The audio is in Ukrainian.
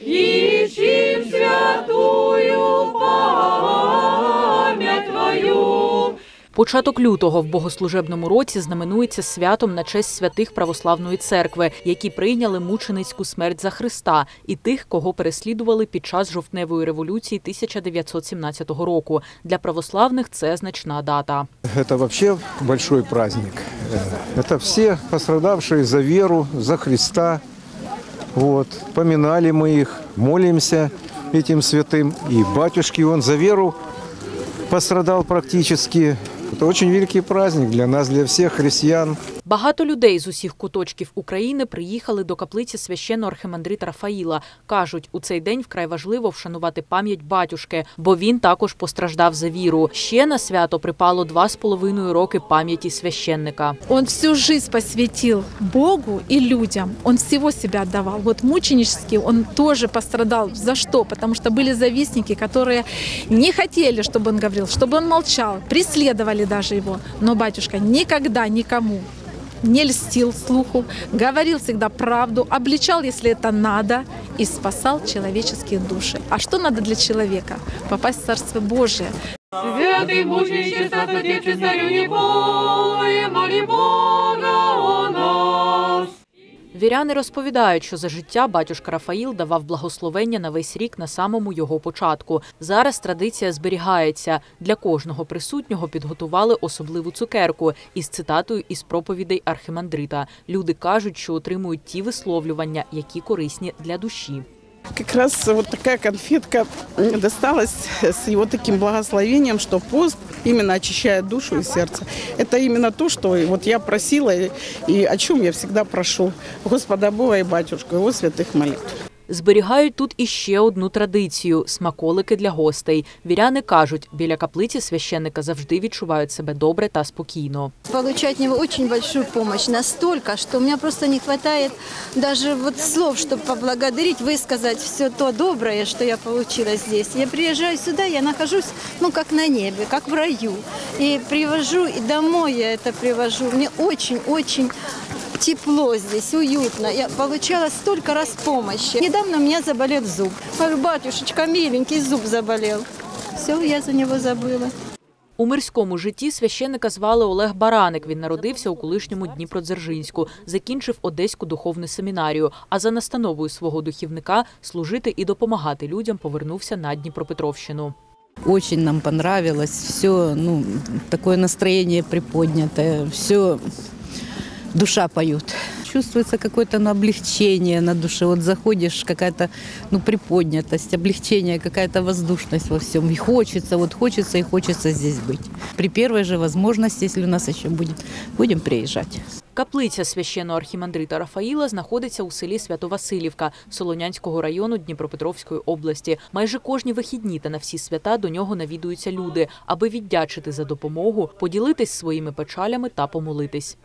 ищем святую память Твою. Початок лютого в богослужебному році знаменується святом на честь святих православної церкви, які прийняли мученицьку смерть за Христа і тих, кого переслідували під час жовтневої революції 1917 року. Для православних це значна дата. Это вообще большой праздник. Э, Это все пострадавшие за веру, за Христа. Вот. Поминали мы их, молимся этим святым. И батюшки, он за веру пострадал практически. Это очень великий праздник для нас, для всех христиан. Багато людей з усіх куточків України приїхали до каплиці священного архимандрита Рафаїла. Кажуть, у цей день вкрай важливо вшанувати пам'ять батюшки, бо він також постраждав за віру. Ще на свято припало два з половиною роки пам'яті священника. Он всю жизнь посвятил Богу и людям. Он всего себя отдавал. Вот мученически он тоже пострадал. За что? Потому что были завистники, которые не хотели, чтобы он говорил, чтобы он молчал, преследовали даже его. Но батюшка никогда никому не льстил слуху, говорил всегда правду, обличал, если это надо, и спасал человеческие души. А что надо для человека? Попасть в Царство Божие, Святый мучениче, состатевший царю неполный, Віряни розповідають, що за життя батюшка Рафаїл давав благословення на весь рік на самому його початку. Зараз традиція зберігається. Для кожного присутнього підготували особливу цукерку із цитатою із проповідей архимандрита. Люди кажуть, що отримують ті висловлювання, які корисні для душі. Как раз вот такая конфетка досталась с его таким благословением, что пост именно очищает душу и сердце. Это именно то, что вот я просила и, о чем я всегда прошу Господа Бога и Батюшку, Его святых молитв. Зберігають тут іще одну традицію смаколики для гостей. Віряни кажуть, біля каплиці священника завжди відчувають себе добре та спокійно. Получаю от него очень большую помощь. Настолько, что у меня просто не хватает даже вот слов, чтобы поблагодарить, высказать все то доброе, что я получила здесь. Я приезжаю сюда, я нахожусь, ну, как на небе, как в раю. И привожу, и домой я это привожу. Мне очень-очень тепло здесь, уютно. Я получала столько раз помощи. Недавно у меня заболел зуб. Говорю, батюшечка, миленький зуб заболел. Все, я за него забыла. У мирському житті священника звали Олег Бараник. Він народився у колишньому Дніпродзержинську, закінчив Одеську духовну семінарію. А за настановою свого духівника служити і допомагати людям повернувся на Дніпропетровщину. Очень нам понравилось. Все, ну, такое настроение приподнятое. Все, душа поет. Чувствуется какое-то ну, облегчение на душе. Вот заходишь, какая-то ну, приподнятость, облегчение, какая-то воздушность во всем. И хочется, вот хочется и хочется здесь быть. При первой же возможности, если у нас еще будет, будем приезжать. Каплиця священного архімандрита Рафаїла знаходиться у селі Свято-Василівка Солонянського району Дніпропетровської області. Майже кожні вихідні та на всі свята до нього навідуються люди, аби віддячити за допомогу, поділитись своїми печалями та помолитись.